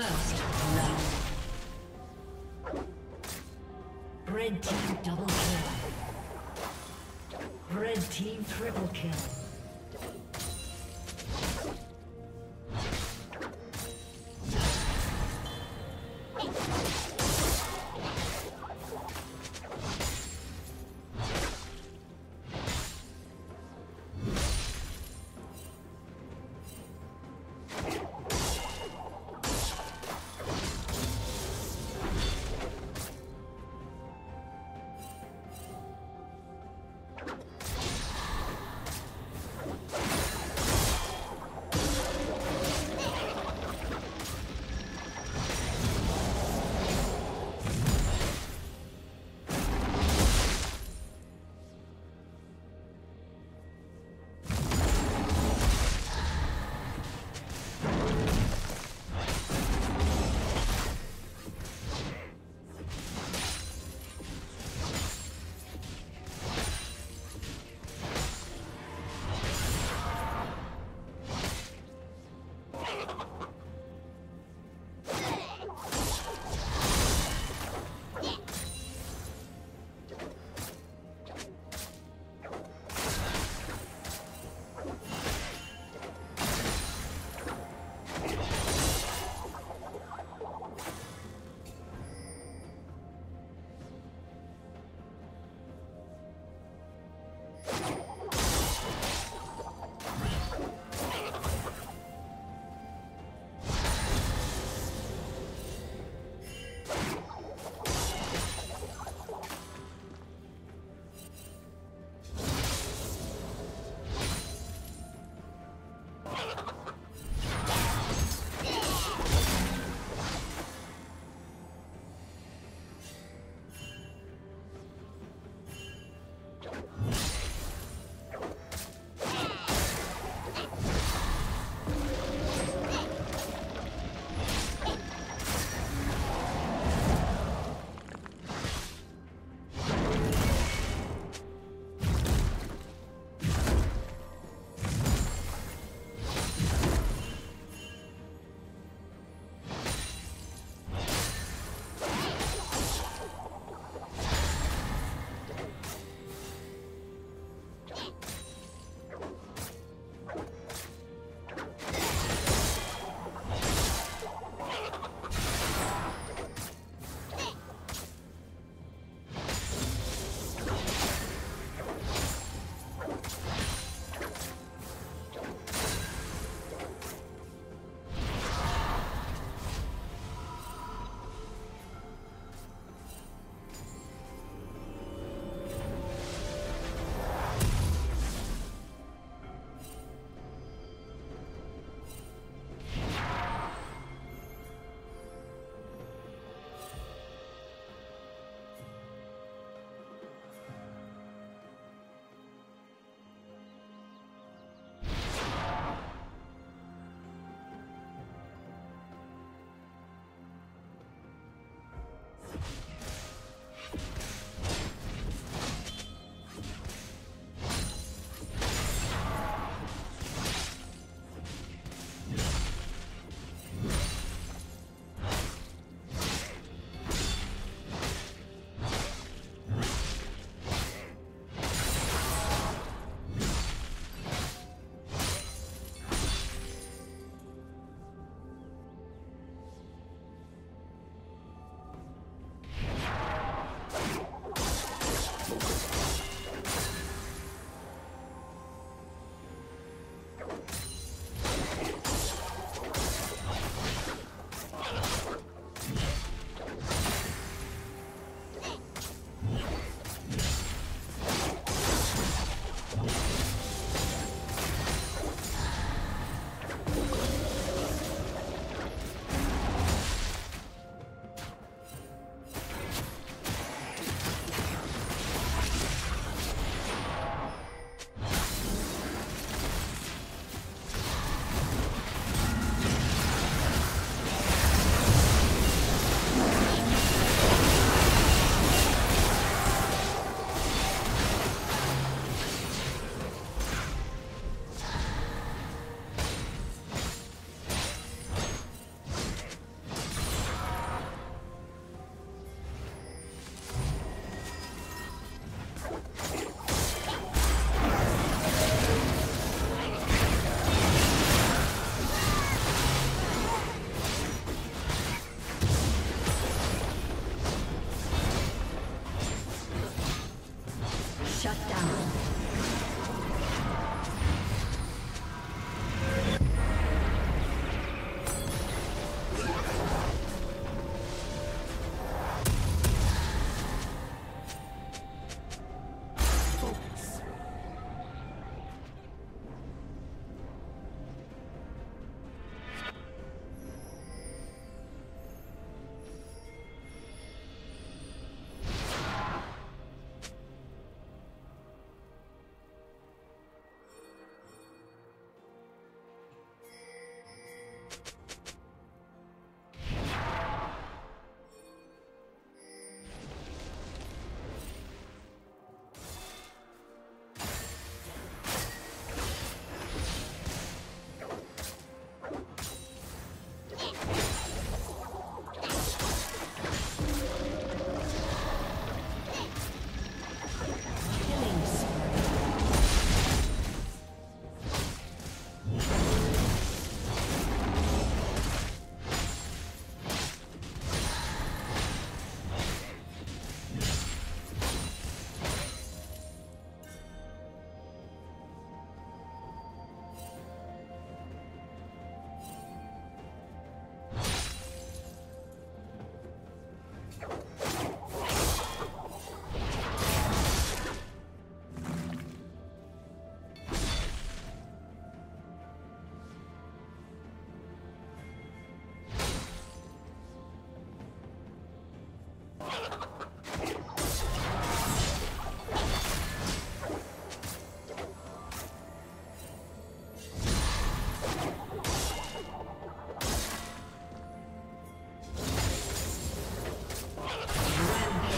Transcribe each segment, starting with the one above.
First blood. Red team double kill. Red team triple kill.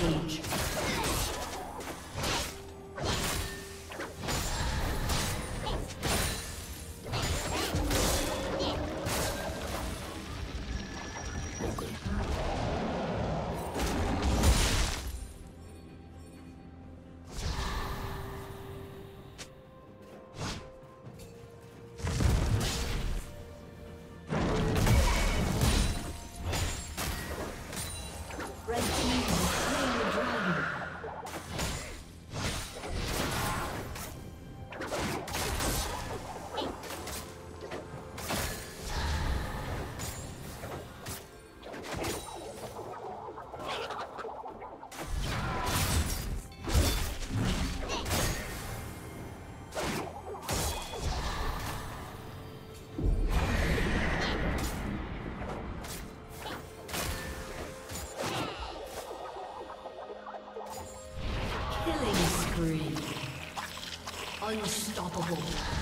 Unstoppable. Okay.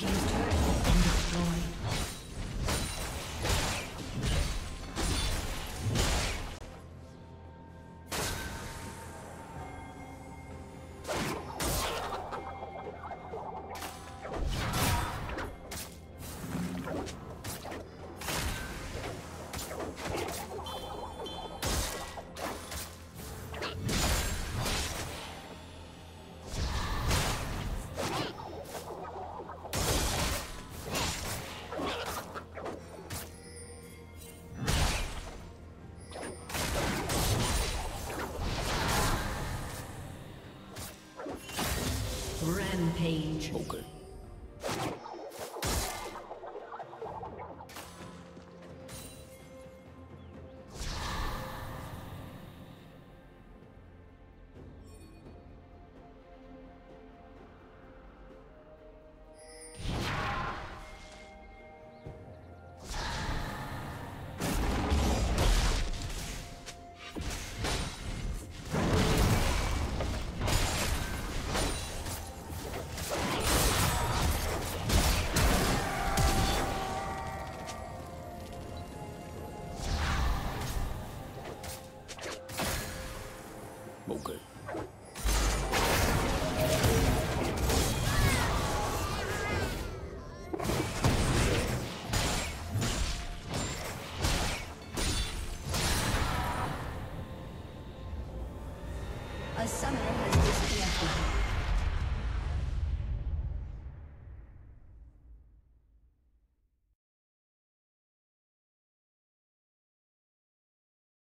Team's turret Okay.